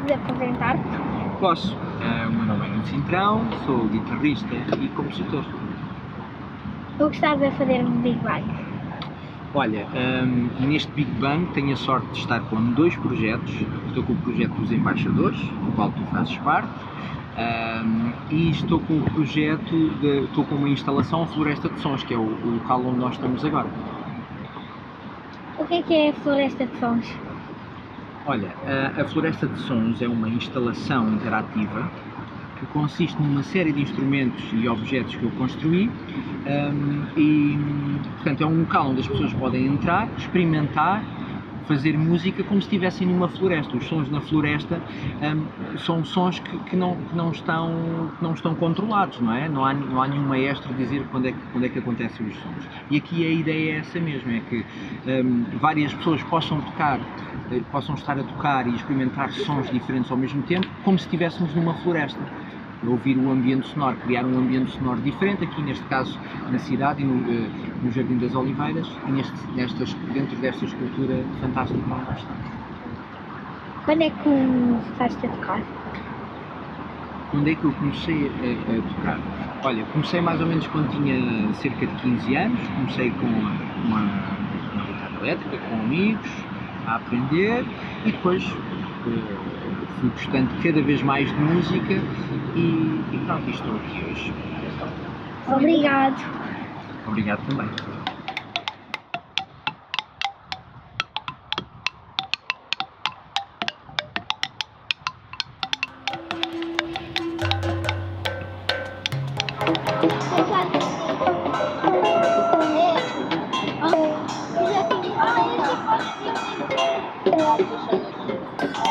Podes apresentar-te? Posso. Eh, o meu nome é Nuno Cintrão, sou guitarrista e compositor. O que estás a fazer no Big Bang? Olha, ehm, neste Big Bang tenho a sorte de estar com dois projetos. Estou com o projeto dos Embaixadores, do qual tu fazes parte, ehm, e estou com o projeto, de, estou com uma instalação Floresta de Sons, que é o, o local onde nós estamos agora. O que é que é a Floresta de Sons? Olha, a, Floresta de Sons é uma instalação interativa que consiste numa série de instrumentos e objetos que eu construí um, e, portanto, é um local onde as pessoas podem entrar, experimentar, fazer música como se estivessem numa floresta. Os sons na floresta um, são sons que, que, não, que, não estão, que não estão controlados, não é? Não há, não há nenhum maestro dizer quando é, que, quando é que acontecem os sons. E aqui a ideia é essa mesmo, é que um, várias pessoas possam tocar, eh, possam estar a tocar e experimentar sons diferentes ao mesmo tempo, como se estivéssemos numa floresta ouvir o ambiente sonoro, criar um ambiente sonoro diferente, aqui neste caso na cidade e no, uh, no Jardim das Oliveiras e neste, nestas, dentro desta escultura fantástica que nós estamos. Quando é que começaste a tocar? Quando é que eu comecei a, a, tocar? Olha, comecei mais ou menos quando tinha cerca de 15 anos, comecei com uma, uma, uma guitarra elétrica, com amigos, a aprender e depois eh, fui gostando cada vez mais de música e, e pronto, estou aqui hoje. Obrigado. Obrigado também. Thank